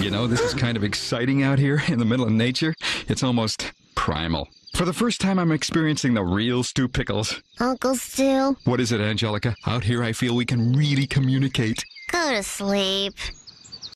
You know, this is kind of exciting out here in the middle of nature. It's almost primal. For the first time, I'm experiencing the real Stu Pickles. Uncle Stu. What is it, Angelica? Out here, I feel we can really communicate. go to sleep.